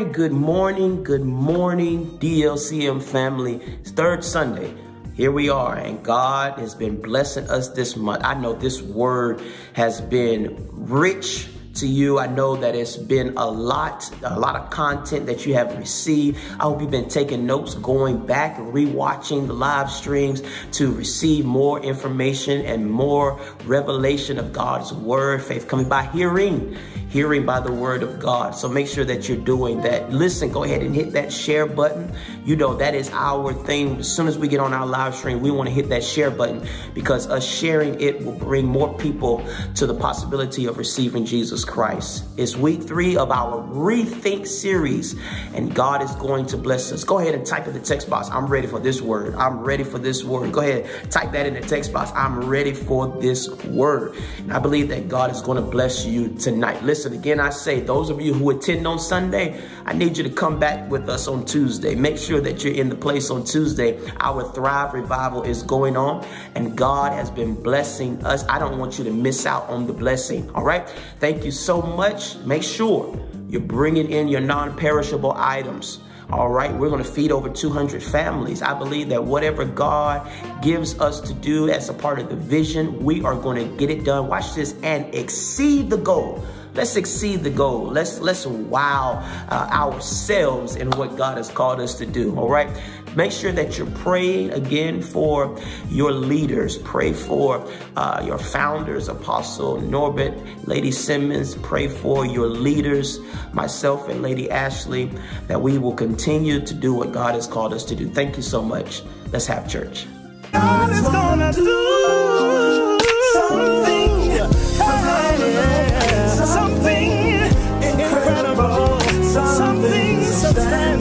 Good morning, good morning, good morning, DLCM family. It's third Sunday. Here we are, and God has been blessing us this month. I know this word has been rich to you. I know that it's been a lot, a lot of content that you have received. I hope you've been taking notes, going back, rewatching the live streams to receive more information and more revelation of God's word. Faith coming by hearing hearing by the word of God. So make sure that you're doing that. Listen, go ahead and hit that share button. You know, that is our thing. As soon as we get on our live stream, we want to hit that share button because us sharing it will bring more people to the possibility of receiving Jesus Christ. It's week three of our Rethink series, and God is going to bless us. Go ahead and type in the text box. I'm ready for this word. I'm ready for this word. Go ahead, type that in the text box. I'm ready for this word. And I believe that God is going to bless you tonight. Listen, again, I say, those of you who attend on Sunday, I need you to come back with us on Tuesday. Make sure that you're in the place on Tuesday. Our Thrive Revival is going on, and God has been blessing us. I don't want you to miss out on the blessing, all right? Thank you so much. Make sure you're bringing in your non-perishable items. All right, we're going to feed over 200 families. I believe that whatever God gives us to do as a part of the vision, we are going to get it done. Watch this and exceed the goal Let's exceed the goal. Let's let's wow uh, ourselves in what God has called us to do. All right. Make sure that you're praying again for your leaders. Pray for uh, your founders, Apostle Norbert, Lady Simmons. Pray for your leaders, myself and Lady Ashley, that we will continue to do what God has called us to do. Thank you so much. Let's have church. God is gonna do something.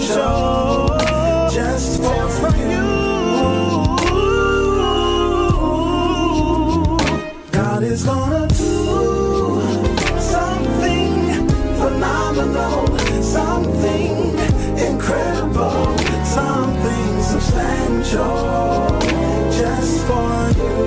just is gonna do something phenomenal, something incredible, something substantial, just for you.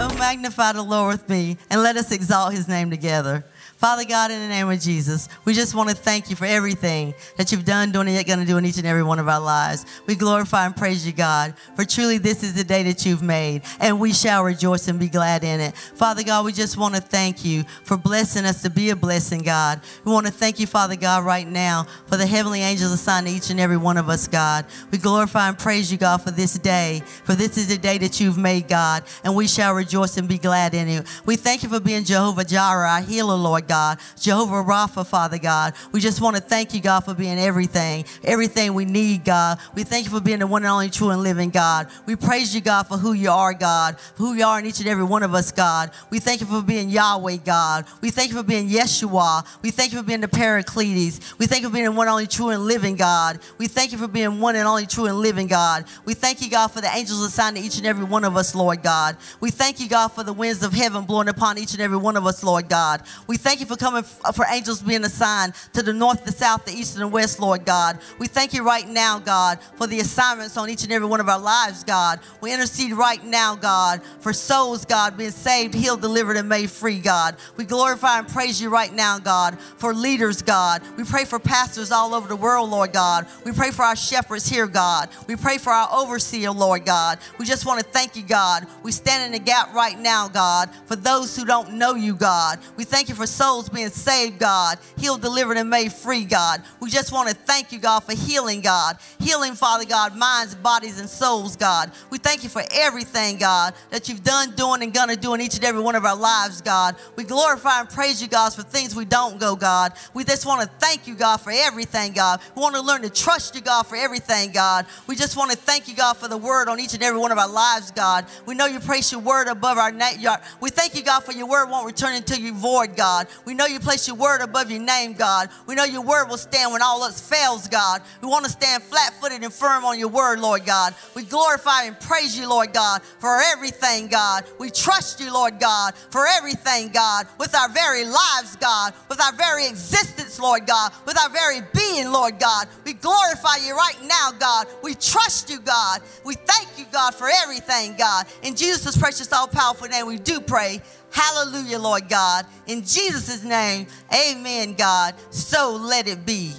Oh, magnify the Lord with me, and let us exalt his name together. Father God, in the name of Jesus, we just want to thank you for everything that you've done, doing, and yet going to do in each and every one of our lives. We glorify and praise you, God, for truly this is the day that you've made, and we shall rejoice and be glad in it. Father God, we just want to thank you for blessing us to be a blessing, God. We want to thank you, Father God, right now for the heavenly angels assigned to each and every one of us, God. We glorify and praise you, God, for this day, for this is the day that you've made, God, and we shall rejoice and be glad in it. We thank you for being Jehovah Jireh, our healer, Lord God. Jehovah Rapha, Father God. We just want to thank you, God, for being everything, everything we need, God. We thank you for being the one and only true and living God. We praise you, God, for who you are, God, who you are in each and every one of us, God. We thank you for being Yahweh, God. We thank you for being Yeshua. We thank you for being the Paracletes. We thank you for being the one and only true and living God. We thank you for being one and only true and living God. We thank you, God, for the angels assigned to each and every one of us, Lord God. We thank you, God, for the winds of heaven blowing upon each and every one of us, Lord God. We thank you for coming uh, for angels being assigned to the north, the south, the east, and the west, Lord God. We thank you right now, God, for the assignments on each and every one of our lives, God. We intercede right now, God, for souls, God, being saved, healed, delivered, and made free, God. We glorify and praise you right now, God, for leaders, God. We pray for pastors all over the world, Lord God. We pray for our shepherds here, God. We pray for our overseer, Lord God. We just want to thank you, God. We stand in the gap right now, God, for those who don't know you, God. We thank you for souls being saved, God, healed, delivered, and made free, God. We just want to thank you, God, for healing, God. Healing, Father God, minds, bodies, and souls, God. We thank you for everything, God, that you've done, doing, and going to do in each and every one of our lives, God. We glorify and praise you, God, for things we don't go, God. We just want to thank you, God, for everything, God. We want to learn to trust you, God, for everything, God. We just want to thank you, God, for the word on each and every one of our lives, God. We know you praise your word above our name. We thank you, God, for your word won't return until you void, God. We know you place your word above your name, God. We know your word will stand when all else fails, God. We want to stand flat footed and firm on your word, Lord God. We glorify and praise you, Lord God, for everything, God. We trust you, Lord God, for everything, God, with our very lives, God, with our very existence, Lord God, with our very being, Lord God. We glorify you right now, God. We trust you, God. We thank you, God, for everything, God. In Jesus' precious, all powerful name, we do pray. Hallelujah, Lord God. In Jesus' name, amen, God. So let it be.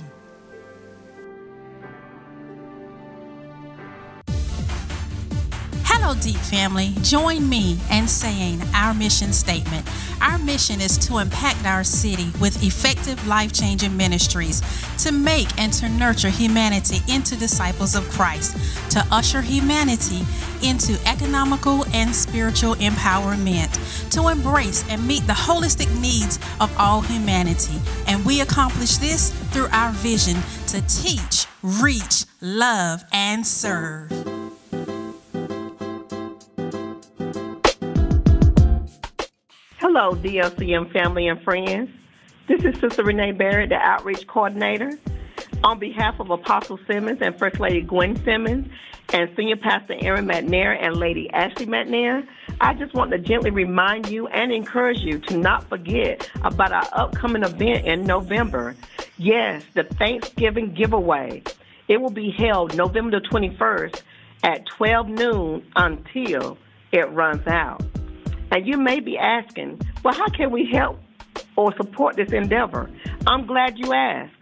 Hello, Deep family. Join me in saying our mission statement. Our mission is to impact our city with effective, life changing ministries, to make and to nurture humanity into disciples of Christ, to usher humanity into economical and spiritual empowerment, to embrace and meet the holistic needs of all humanity. And we accomplish this through our vision to teach, reach, love, and serve. Hello, DLCM family and friends. This is Sister Renee Barrett, the Outreach Coordinator. On behalf of Apostle Simmons and First Lady Gwen Simmons and Senior Pastor Aaron McNair and Lady Ashley McNair, I just want to gently remind you and encourage you to not forget about our upcoming event in November. Yes, the Thanksgiving giveaway. It will be held November the 21st at 12 noon until it runs out. And you may be asking, well, how can we help or support this endeavor? I'm glad you asked.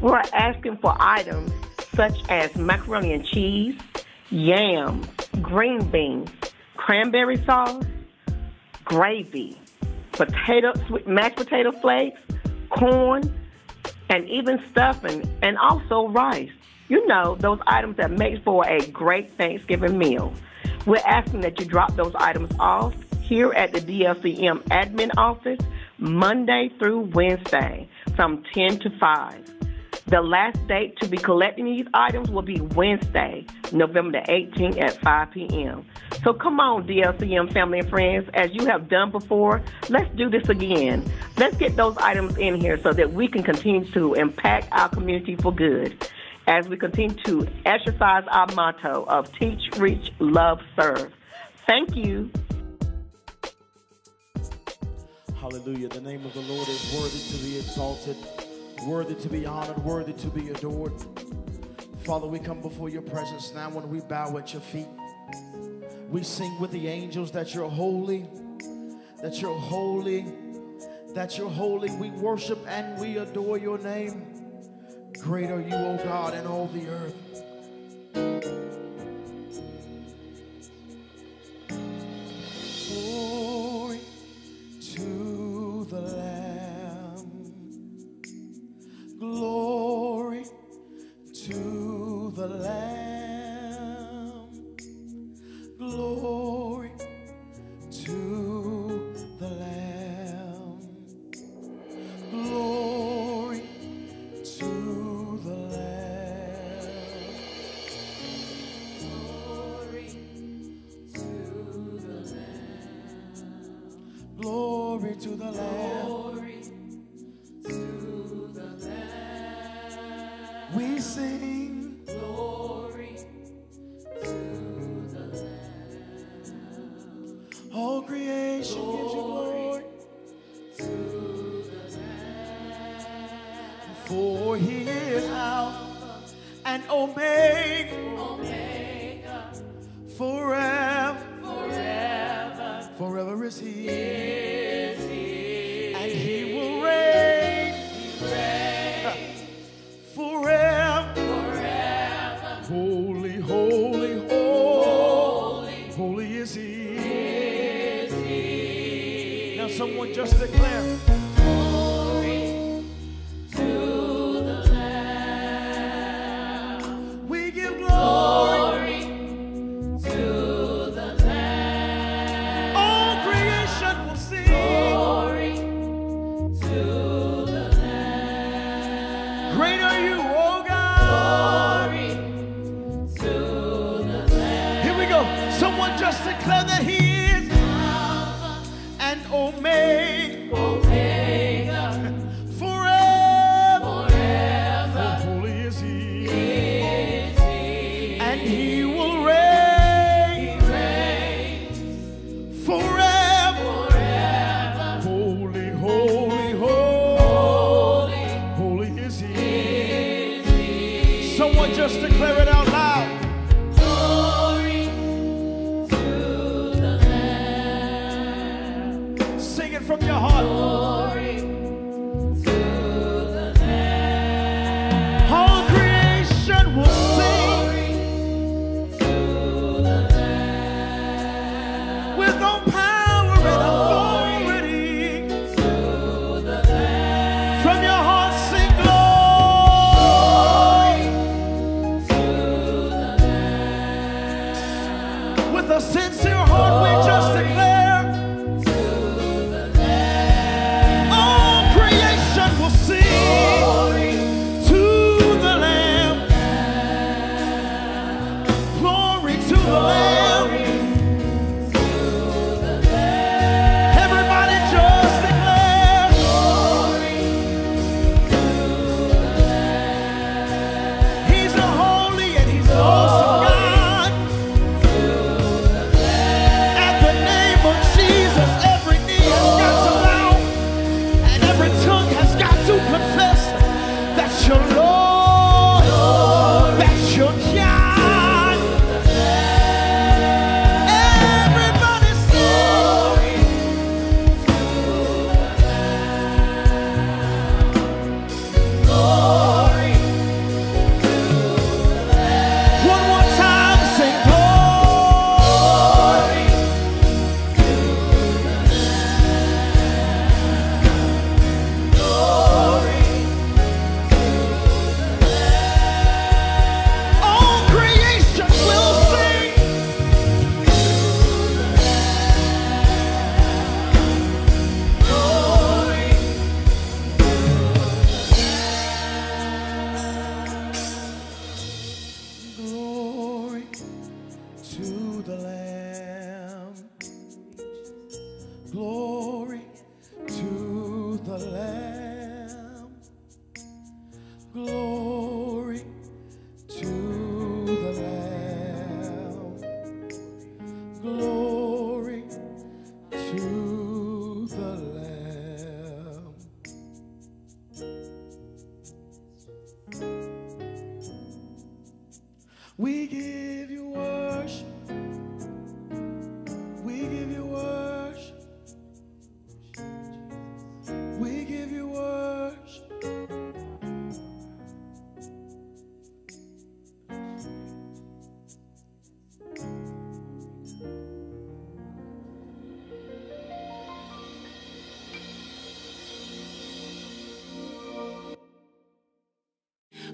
We're asking for items such as macaroni and cheese, yams, green beans, cranberry sauce, gravy, potato, mashed potato flakes, corn, and even stuffing, and also rice. You know, those items that make for a great Thanksgiving meal. We're asking that you drop those items off here at the DLCM admin office Monday through Wednesday from 10 to 5. The last date to be collecting these items will be Wednesday, November the 18th at 5 p.m. So come on, DLCM family and friends, as you have done before, let's do this again. Let's get those items in here so that we can continue to impact our community for good as we continue to exercise our motto of teach, reach, love, serve. Thank you. Hallelujah. The name of the Lord is worthy to be exalted, worthy to be honored, worthy to be adored. Father, we come before your presence now when we bow at your feet. We sing with the angels that you're holy, that you're holy, that you're holy. We worship and we adore your name. Great are you, O God, in all the earth. Just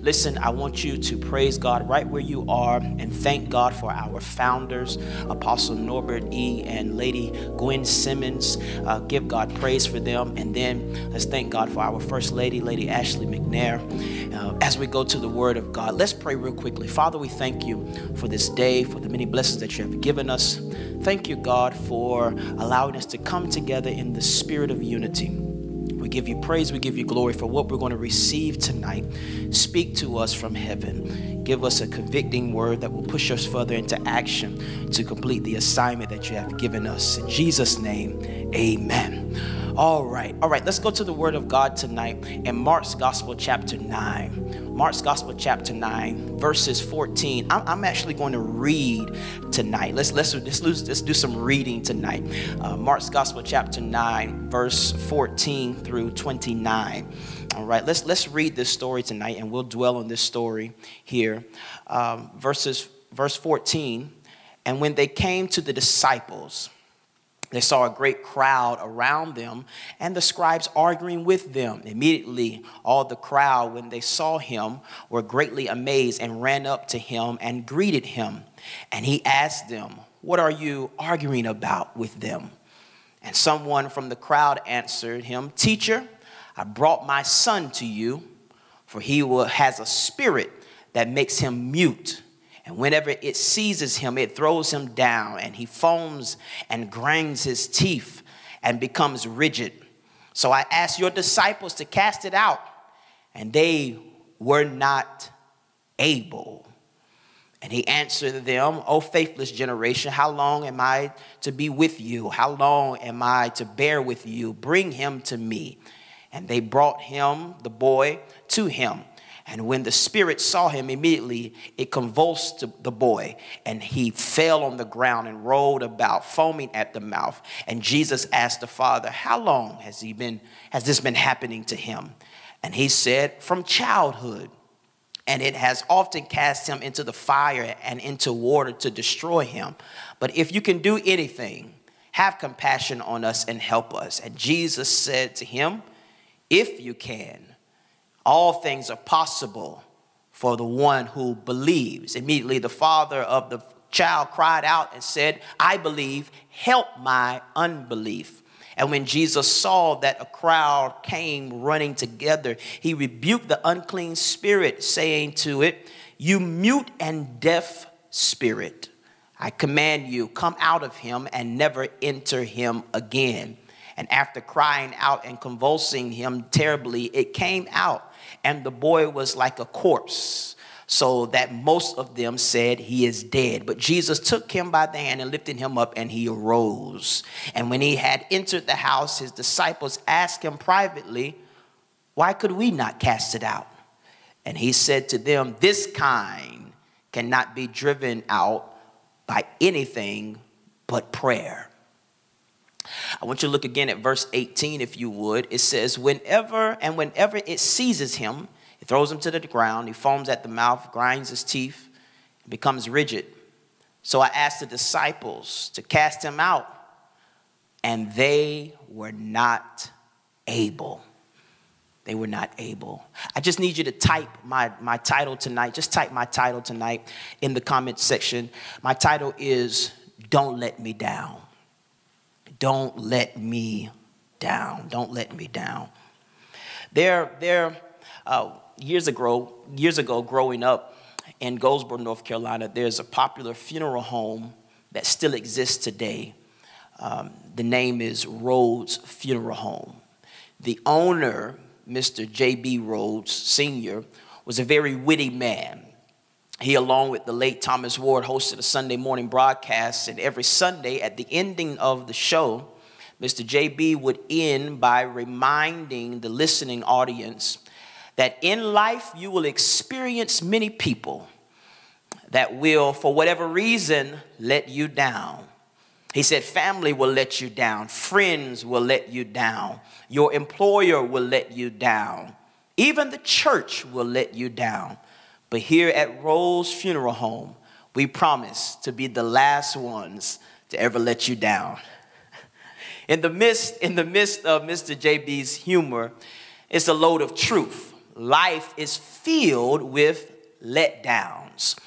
Listen, I want you to praise God right where you are and thank God for our founders, Apostle Norbert E. and Lady Gwen Simmons. Uh, give God praise for them. And then let's thank God for our First Lady, Lady Ashley McNair. Uh, as we go to the Word of God, let's pray real quickly. Father, we thank you for this day, for the many blessings that you have given us. Thank you, God, for allowing us to come together in the spirit of unity give you praise, we give you glory for what we're going to receive tonight. Speak to us from heaven. Give us a convicting word that will push us further into action to complete the assignment that you have given us. In Jesus' name, amen. All right, all right, let's go to the word of God tonight in Mark's Gospel, chapter 9. Mark's Gospel, chapter 9, verses 14. I'm, I'm actually going to read tonight. Let's, let's, let's, let's do some reading tonight. Uh, Mark's Gospel, chapter 9, verse 14 through 29. All right, let's, let's read this story tonight and we'll dwell on this story here. Um, verses, verse 14. And when they came to the disciples, they saw a great crowd around them and the scribes arguing with them. Immediately, all the crowd, when they saw him, were greatly amazed and ran up to him and greeted him. And he asked them, What are you arguing about with them? And someone from the crowd answered him, Teacher, I brought my son to you, for he has a spirit that makes him mute. And whenever it seizes him, it throws him down, and he foams and grinds his teeth and becomes rigid. So I asked your disciples to cast it out, and they were not able. And he answered them, O faithless generation, how long am I to be with you? How long am I to bear with you? Bring him to me. And they brought him, the boy, to him. And when the spirit saw him, immediately it convulsed the boy, and he fell on the ground and rolled about, foaming at the mouth. And Jesus asked the father, How long has he been has this been happening to him? And he said, From childhood. And it has often cast him into the fire and into water to destroy him. But if you can do anything, have compassion on us and help us. And Jesus said to him, If you can, all things are possible for the one who believes. Immediately, the father of the child cried out and said, I believe, help my unbelief. And when Jesus saw that a crowd came running together, he rebuked the unclean spirit, saying to it, You mute and deaf spirit, I command you, come out of him and never enter him again. And after crying out and convulsing him terribly, it came out and the boy was like a corpse, so that most of them said he is dead. But Jesus took him by the hand and lifted him up, and he arose. And when he had entered the house, his disciples asked him privately, Why could we not cast it out? And he said to them, This kind cannot be driven out by anything but prayer. I want you to look again at verse 18, if you would. It says, Whenever and whenever it seizes him, it throws him to the ground. He foams at the mouth, grinds his teeth, becomes rigid. So I asked the disciples to cast him out, and they were not able. They were not able. I just need you to type my, my title tonight. Just type my title tonight in the comment section. My title is Don't Let Me Down. Don't let me down. Don't let me down. There, there, uh, years ago, years ago, growing up in Goldsboro, North Carolina, there's a popular funeral home that still exists today. Um, the name is Rhodes Funeral Home. The owner, Mr. J.B. Rhodes Sr., was a very witty man. He, along with the late Thomas Ward, hosted a Sunday morning broadcast, and every Sunday at the ending of the show, Mr. JB would end by reminding the listening audience that in life you will experience many people that will, for whatever reason, let you down. He said, Family will let you down, friends will let you down, your employer will let you down, even the church will let you down. But here at Rhodes Funeral Home, we promise to be the last ones to ever let you down. In the midst, in the midst of Mr. JB's humor, it's a load of truth. life is filled with letdowns.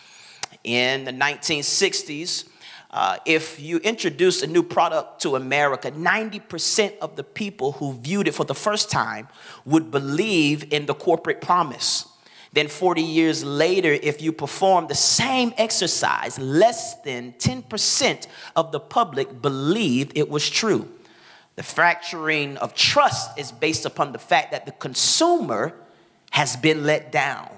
In the 1960s, uh, if you introduced a new product to America, 90% of the people who viewed it for the first time would believe in the corporate promise. Then 40 years later, if you perform the same exercise, less than 10% of the public believed it was true. The fracturing of trust is based upon the fact that the consumer has been let down.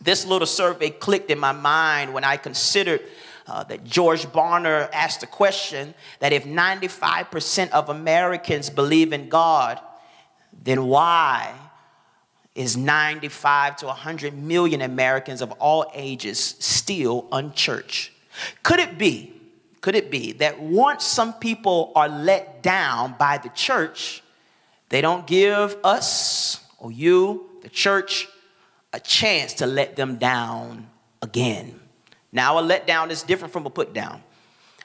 This little survey clicked in my mind when I considered uh, that George Barna asked the question that if 95% of Americans believe in God, then why is 95 to 100 million Americans of all ages still unchurched? Could it be, could it be that once some people are let down by the church, they don't give us or you, the church, a chance to let them down again? Now, a letdown is different from a put down.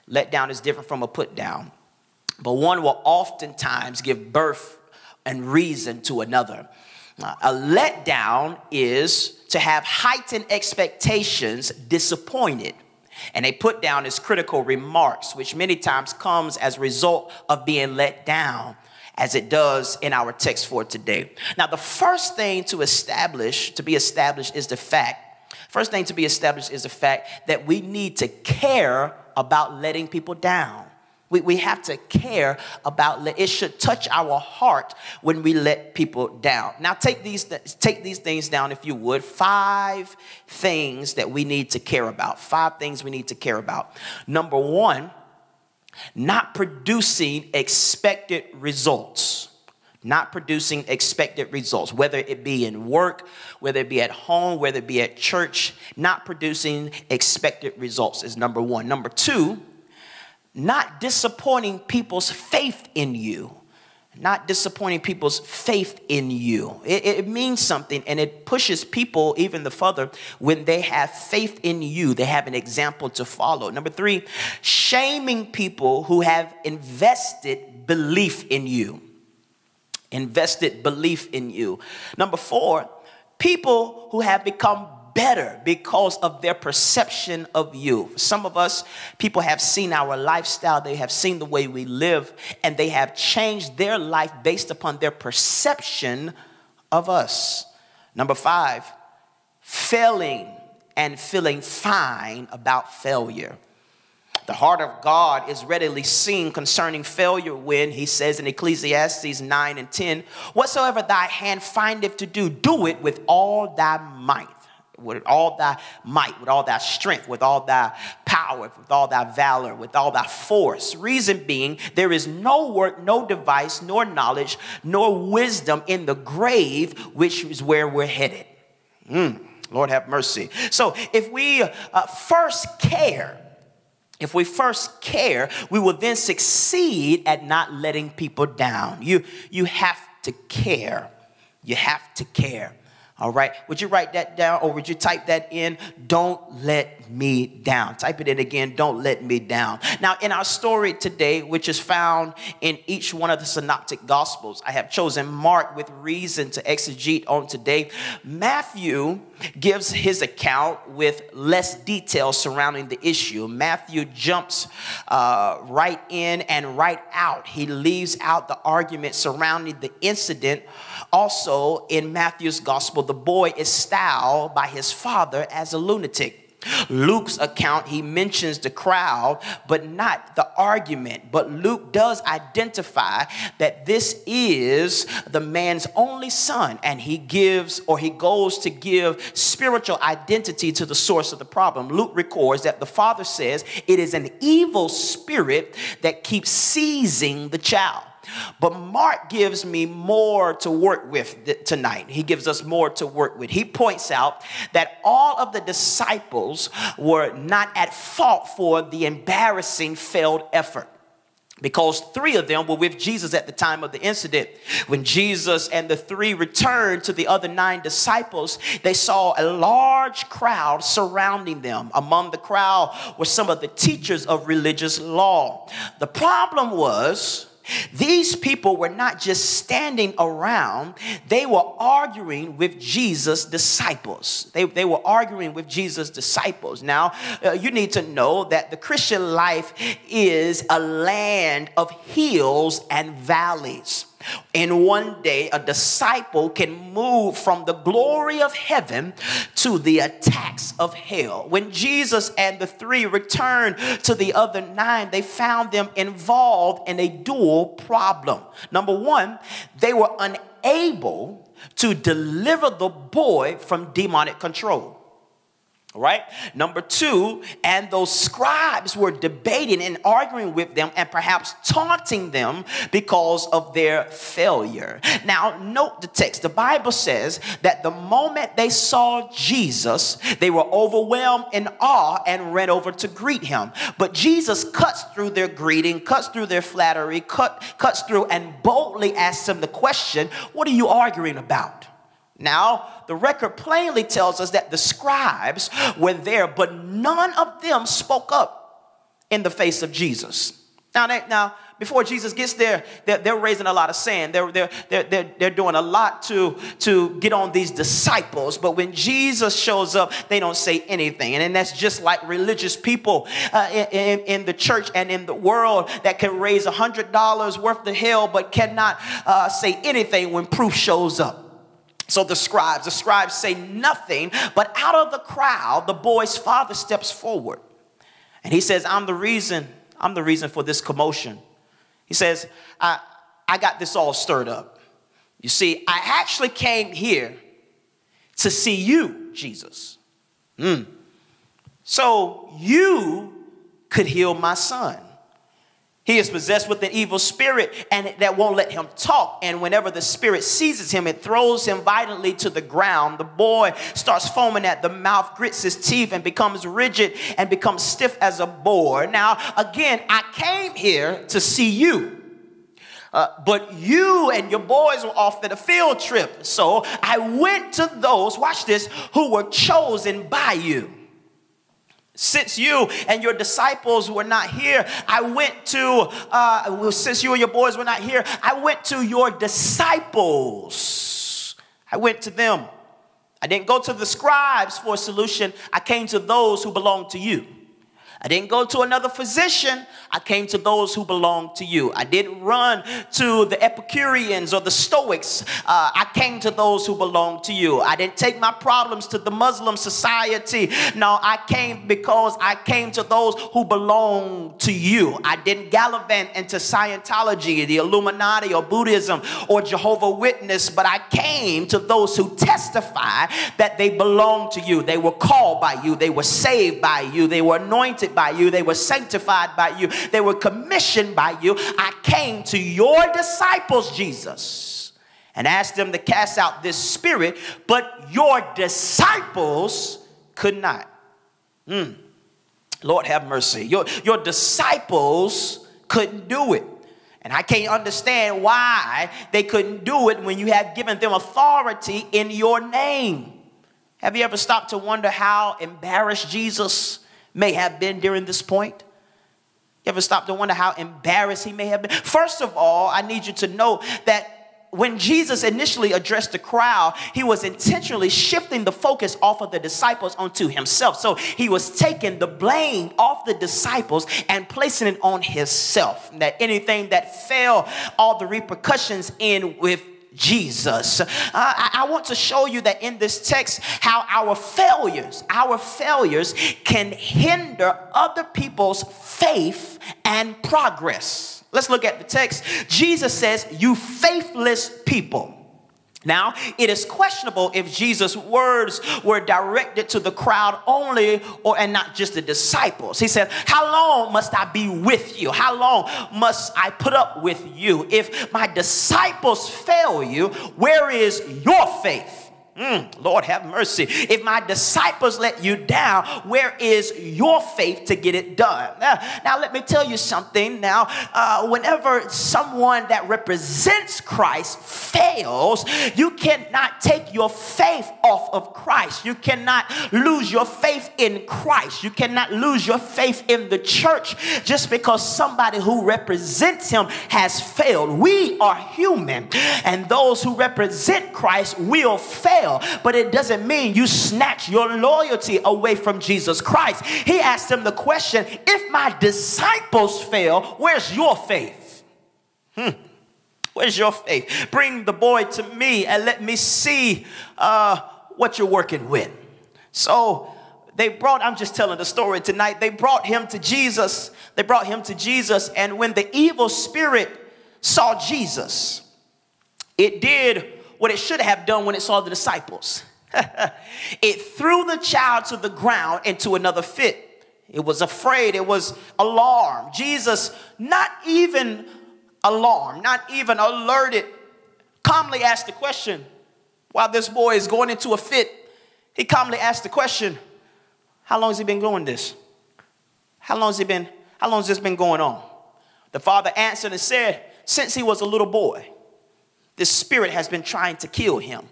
Letdown is different from a put down. But one will oftentimes give birth and reason to another. A letdown is to have heightened expectations disappointed. And a put down is critical remarks, which many times comes as a result of being let down, as it does in our text for today. Now, the first thing to establish, to be established, is the fact. First thing to be established is the fact that we need to care about letting people down. We, we have to care about it should touch our heart when we let people down. Now take these take these things down if you would. Five things that we need to care about. Five things we need to care about. Number 1, not producing expected results. Not producing expected results, whether it be in work, whether it be at home, whether it be at church, not producing expected results is number one. Number two, not disappointing people's faith in you. Not disappointing people's faith in you. It, it, means something and it pushes people even the further when they have faith in you. They have an example to follow. Number three, shaming people who have invested belief in you. Invested belief in you. Number four, people who have become better because of their perception of you. Some of us, people have seen our lifestyle, they have seen the way we live, and they have changed their life based upon their perception of us. Number five, failing and feeling fine about failure. The heart of God is readily seen concerning failure when he says in Ecclesiastes 9 and 10, Whatsoever thy hand findeth to do, do it with all thy might with all thy might, with all thy strength, with all thy power, with all thy valor, with all thy force. Reason being, there is no work, no device, nor knowledge, nor wisdom in the grave, which is where we're headed. Mm, Lord have mercy. So if we uh, first care, if we first care, we will then succeed at not letting people down. You, you have to care. You have to care. All right. Would you write that down or would you type that in? Don't let me down. Type it in again. Don't let me down. Now, in our story today, which is found in each one of the synoptic gospels, I have chosen Mark with reason to exegete on today. Matthew gives his account with less detail surrounding the issue. Matthew jumps uh, right in and right out. He leaves out the argument surrounding the incident also, in Matthew's gospel, the boy is styled by his father as a lunatic. Luke's account, he mentions the crowd, but not the argument. But Luke does identify that this is the man's only son, and he gives or he goes to give spiritual identity to the source of the problem. Luke records that the father says it is an evil spirit that keeps seizing the child. But Mark gives me more to work with tonight. He gives us more to work with. He points out that all of the disciples were not at fault for the embarrassing failed effort because three of them were with Jesus at the time of the incident. When Jesus and the three returned to the other nine disciples, they saw a large crowd surrounding them. Among the crowd were some of the teachers of religious law. The problem was These people were not just standing around, they were arguing with Jesus' disciples. They, they were arguing with Jesus' disciples. Now, uh, you need to know that the Christian life is a land of hills and valleys. In one day, a disciple can move from the glory of heaven to the attacks of hell. When Jesus and the three returned to the other nine, they found them involved in a dual problem. Number one, they were unable to deliver the boy from demonic control right? Number two, and those scribes were debating and arguing with them and perhaps taunting them because of their failure. Now, note the text. The Bible says that the moment they saw Jesus, they were overwhelmed in awe and ran over to greet him. But Jesus cuts through their greeting, cuts through their flattery, cut, cuts through and boldly asks them the question, What are you arguing about? Now, the record plainly tells us that the scribes were there, but none of them spoke up in the face of Jesus. Now, they, now before Jesus gets there, they're, they're, raising a lot of sand. They're, they're, they're, they're doing a lot to, to get on these disciples. But when Jesus shows up, they don't say anything. And, and that's just like religious people uh, in, in, the church and in the world that can raise a $100 worth of hell but cannot uh, say anything when proof shows up. So the scribes, the scribes say nothing, but out of the crowd, the boy's father steps forward. And he says, I'm the reason, I'm the reason for this commotion. He says, I, I got this all stirred up. You see, I actually came here to see you, Jesus. Mm. So you could heal my son. He is possessed with an evil spirit and that won't let him talk. And whenever the spirit seizes him, it throws him violently to the ground. The boy starts foaming at the mouth, grits his teeth, and becomes rigid and becomes stiff as a board. Now, again, I came here to see you. Uh, but you and your boys were off at a field trip. So I went to those, watch this, who were chosen by you. Since you and your disciples were not here, I went to, uh, since you and your boys were not here, I went to your disciples. I went to them. I didn't go to the scribes for a solution. I came to those who belong to you. I didn't go to another physician. I came to those who belong to you. I didn't run to the Epicureans or the Stoics. Uh, I came to those who belong to you. I didn't take my problems to the Muslim society. No, I came because I came to those who belong to you. I didn't gallivant into Scientology, the Illuminati, or Buddhism, or Jehovah Witness, but I came to those who testify that they belong to you. They were called by you. They were saved by you. They were anointed by you, they were sanctified by you, they were commissioned by you. I came to your disciples, Jesus, and asked them to cast out this spirit, but your disciples could not. Mm. Lord have mercy. Your, your disciples couldn't do it. And I can't understand why they couldn't do it when you have given them authority in your name. Have you ever stopped to wonder how embarrassed Jesus may have been during this point? You ever stop to wonder how embarrassed he may have been? First of all, I need you to know that when Jesus initially addressed the crowd, he was intentionally shifting the focus off of the disciples onto himself. So he was taking the blame off the disciples and placing it on himself. That anything that fell, all the repercussions in with Jesus. Uh, I, I want to show you that in this text, how our failures, our failures can hinder other people's faith and progress. Let's look at the text. Jesus says, You faithless people. Now, it is questionable if Jesus' words were directed to the crowd only or and not just the disciples. He said, How long must I be with you? How long must I put up with you? If my disciples fail you, where is your faith? Mm, Lord have mercy. If my disciples let you down, where is your faith to get it done? Now, now let me tell you something. Now, uh, whenever someone that represents Christ fails, you cannot take your faith off of Christ. You cannot lose your faith in Christ. You cannot lose your faith in the church just because somebody who represents him has failed. We are human, and those who represent Christ will fail but it doesn't mean you snatch your loyalty away from Jesus Christ. He asked him the question if my disciples fail, where's your faith? Hmm. Where's your faith? Bring the boy to me and let me see uh, what you're working with. So they brought, I'm just telling the story tonight, they brought him to Jesus. They brought him to Jesus, and when the evil spirit saw Jesus, it did what it should have done when it saw the disciples. it threw the child to the ground into another fit. It was afraid, it was alarmed. Jesus, not even alarmed, not even alerted, calmly asked the question while this boy is going into a fit. He calmly asked the question, How long has he been doing this? How long has he been? How long has this been going on? The father answered and said, Since he was a little boy. This spirit has been trying to kill him.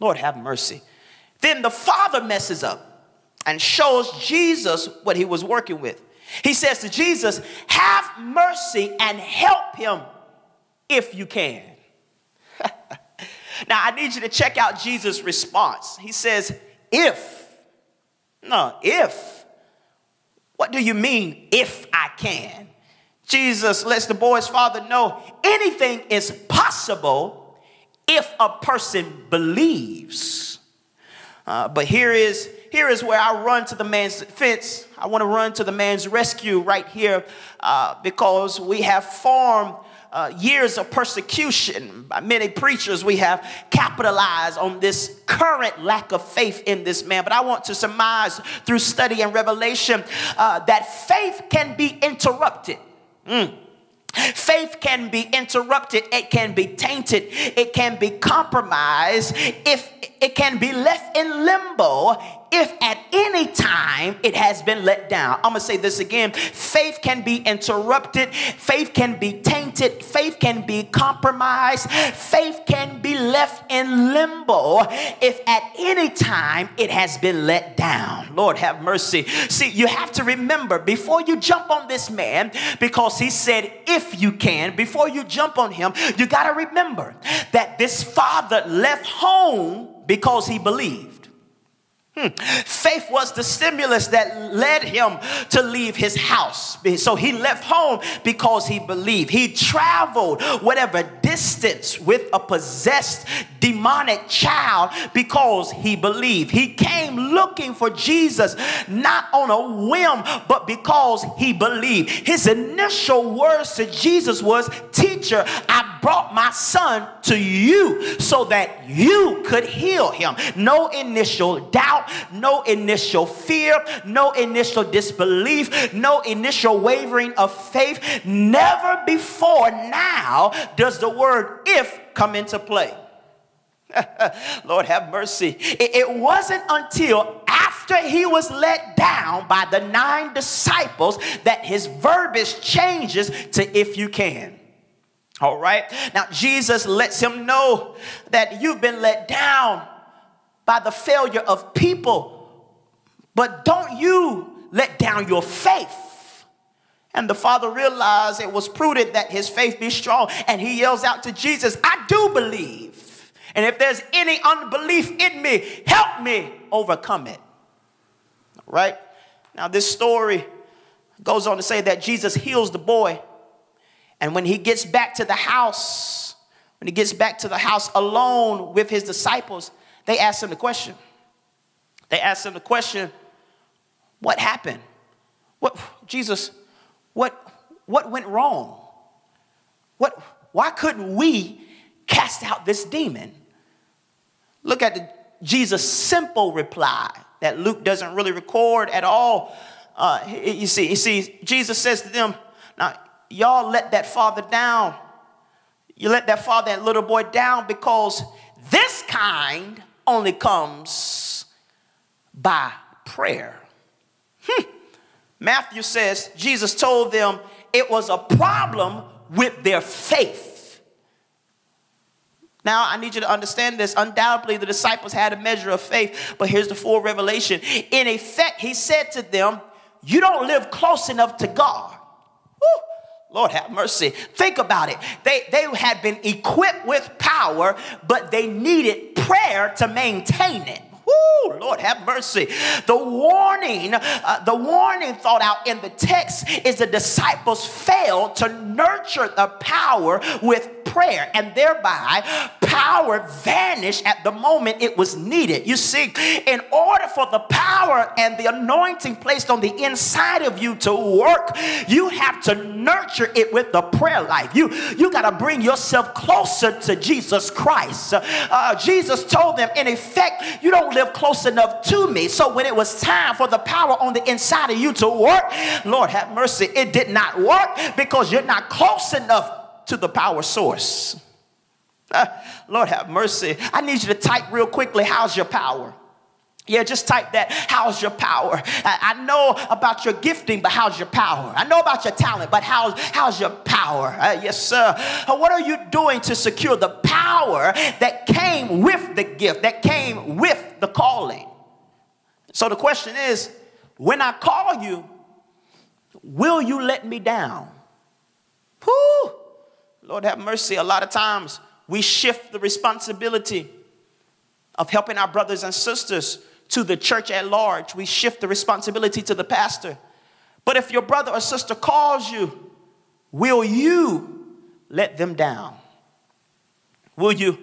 Lord, have mercy. Then the father messes up and shows Jesus what he was working with. He says to Jesus, Have mercy and help him if you can. now, I need you to check out Jesus' response. He says, If. No, if. What do you mean, if I can? Jesus lets the boy's father know anything is possible if a person believes. Uh, but here is here is where I run to the man's defense. I want to run to the man's rescue right here uh, because we have formed uh, years of persecution by many preachers. We have capitalized on this current lack of faith in this man. But I want to surmise through study and revelation uh, that faith can be interrupted. Mm. Faith can be interrupted, it can be tainted, it can be compromised, if it can be left in limbo if at any time it has been let down. I'm gonna say this again faith can be interrupted, faith can be tainted, faith can be compromised, faith can be left in limbo if at any time it has been let down. Lord have mercy. See, you have to remember before you jump on this man, because he said, if you can, before you jump on him, you gotta remember that this father left home because he believed. Hmm. Faith was the stimulus that led him to leave his house. So he left home because he believed. He traveled whatever distance with a possessed demonic child because he believed. He came looking for Jesus not on a whim, but because he believed. His initial words to Jesus was, Teacher, I brought my son to you so that you could heal him. No initial doubt, no initial fear, no initial disbelief, no initial wavering of faith. Never before now does the word if come into play. Lord have mercy. It, it, wasn't until after he was let down by the nine disciples that his verbiage changes to if you can. All right. Now, Jesus lets him know that you've been let down by the failure of people, but don't you let down your faith. And the father realized it was prudent that his faith be strong, and he yells out to Jesus, I do believe. And if there's any unbelief in me, help me overcome it. Right? Now, this story goes on to say that Jesus heals the boy and when he gets back to the house, when he gets back to the house alone with his disciples, they ask him the question. They ask him the question, what happened? What Jesus, what what went wrong? What why couldn't we cast out this demon? Look at the Jesus' simple reply that Luke doesn't really record at all. Uh, you see, you see, Jesus says to them, now y'all let that father down. You let that father, that little boy down because this kind only comes by prayer. Matthew says Jesus told them it was a problem with their faith. Now, I need you to understand this. Undoubtedly, the disciples had a measure of faith, but here's the full revelation. In effect, he said to them, You don't live close enough to God. Woo. Lord have mercy. Think about it. They, they had been equipped with power, but they needed prayer to maintain it. Woo, Lord have mercy. The warning, uh, the warning thought out in the text is the disciples failed to nurture the power with prayer, and thereby power vanished at the moment it was needed. You see, in order for the power and the anointing placed on the inside of you to work, you have to nurture it with the prayer life. You you got to bring yourself closer to Jesus Christ. Uh, Jesus told them, in effect, you don't live close enough to me. So when it was time for the power on the inside of you to work, Lord have mercy, it did not work because you're not close enough to the power source. Lord have mercy. I need you to type real quickly, how's your power? Yeah, just type that. How's your power? I, I, know about your gifting, but how's your power? I know about your talent, but how's, how's your power? Uh, yes, sir. Uh, what are you doing to secure the power that came with the gift, that came with the calling? So the question is when I call you, will you let me down? Whew. Lord have mercy. A lot of times we shift the responsibility of helping our brothers and sisters to the church at large. We shift the responsibility to the pastor. But if your brother or sister calls you, will you let them down? Will you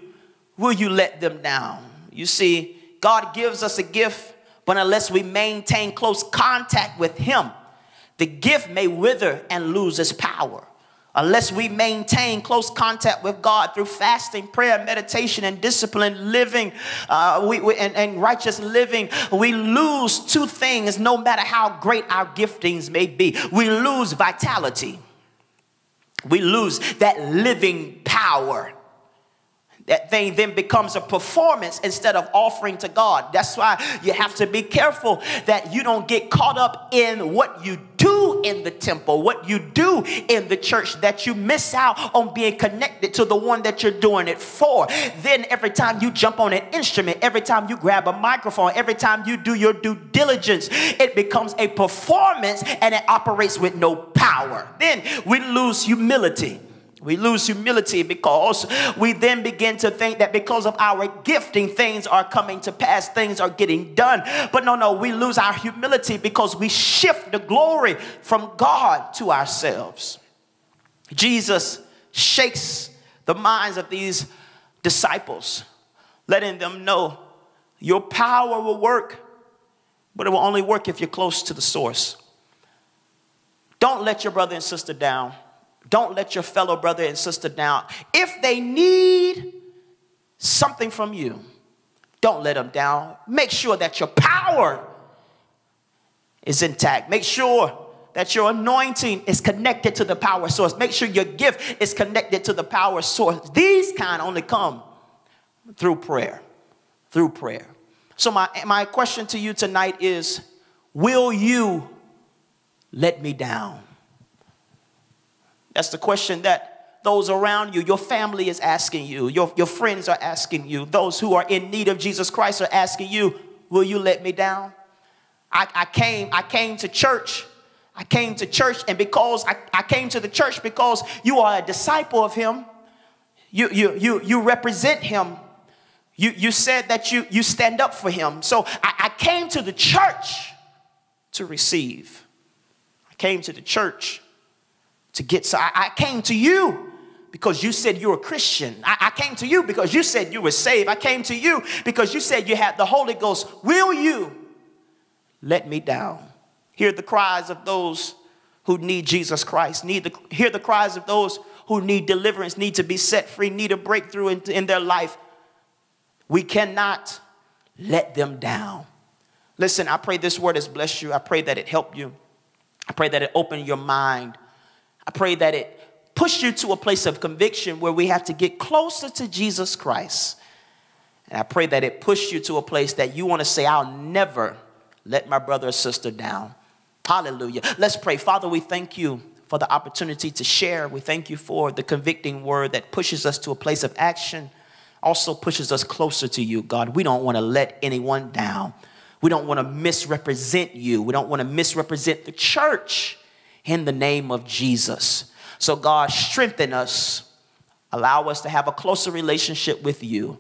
will you let them down? You see, God gives us a gift, but unless we maintain close contact with him, the gift may wither and lose its power unless we maintain close contact with God through fasting, prayer, meditation, and disciplined living uh, we, we, and, and righteous living, we lose two things no matter how great our giftings may be. We lose vitality, we lose that living power that thing then becomes a performance instead of offering to God. That's why you have to be careful that you don't get caught up in what you do in the temple, what you do in the church, that you miss out on being connected to the one that you're doing it for. Then every time you jump on an instrument, every time you grab a microphone, every time you do your due diligence, it becomes a performance and it operates with no power. Then we lose humility. We lose humility because we then begin to think that because of our gifting, things are coming to pass, things are getting done. But no, no, we lose our humility because we shift the glory from God to ourselves. Jesus shakes the minds of these disciples, letting them know your power will work, but it will only work if you're close to the source. Don't let your brother and sister down. Don't let your fellow brother and sister down. If they need something from you, don't let them down. Make sure that your power is intact. Make sure that your anointing is connected to the power source. Make sure your gift is connected to the power source. These kind only come through prayer. Through prayer. So, my, my question to you tonight is Will you let me down? That's the question that those around you, your family is asking you, your, your friends are asking you, those who are in need of Jesus Christ are asking you, Will you let me down? I, I came, I came to church. I came to church, and because I, I came to the church because you are a disciple of him, you, you, you, you represent him. You, you said that you, you stand up for him. So I, I came to the church to receive. I came to the church to get. So I, I came to you because you said you're a Christian. I, I, came to you because you said you were saved. I came to you because you said you had the Holy Ghost. Will you let me down? Hear the cries of those who need Jesus Christ. Need the, hear the cries of those who need deliverance, need to be set free, need a breakthrough in, in their life. We cannot let them down. Listen, I pray this word has blessed you. I pray that it helped you. I pray that it opened your mind I pray that it pushed you to a place of conviction where we have to get closer to Jesus Christ. And I pray that it pushed you to a place that you want to say, I'll never let my brother or sister down. Hallelujah. Let's pray. Father, we thank you for the opportunity to share. We thank you for the convicting word that pushes us to a place of action, also pushes us closer to you, God. We don't want to let anyone down. We don't want to misrepresent you. We don't want to misrepresent the church in the name of Jesus. So, God, strengthen us. Allow us to have a closer relationship with you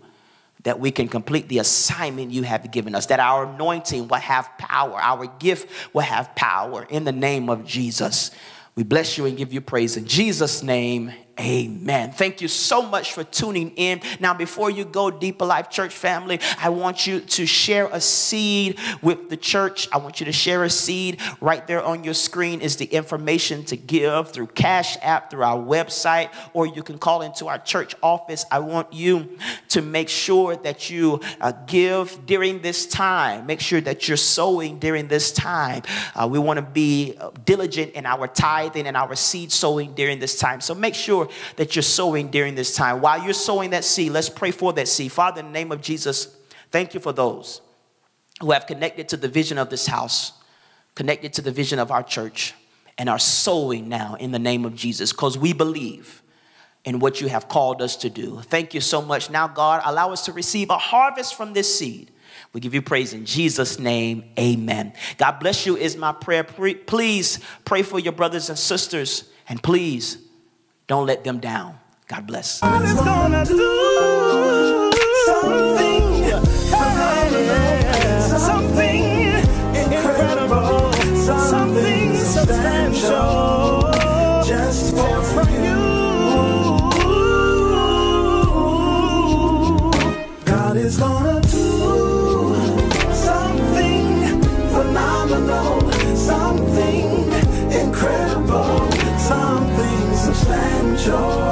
that we can complete the assignment you have given us, that our anointing will have power, our gift will have power in the name of Jesus. We bless you and give you praise in Jesus' name. Amen. Thank you so much for tuning in. Now, before you go, Deeper Life Church family, I want you to share a seed with the church. I want you to share a seed. Right there on your screen is the information to give through Cash App, through our website, or you can call into our church office. I want you to make sure that you uh, give during this time. Make sure that you're sowing during this time. Uh, we want to be uh, diligent in our tithing and our seed sowing during this time. So make sure that you're sowing during this time. While you're sowing that seed, let's pray for that seed. Father, in the name of Jesus, thank you for those who have connected to the vision of this house, connected to the vision of our church, and are sowing now in the name of Jesus because we believe in what you have called us to do. Thank you so much. Now, God, allow us to receive a harvest from this seed. We give you praise in Jesus' name. Amen. God bless you, is my prayer. Please pray for your brothers and sisters, and please don't let them down. God bless. Something incredible, something substantial. show.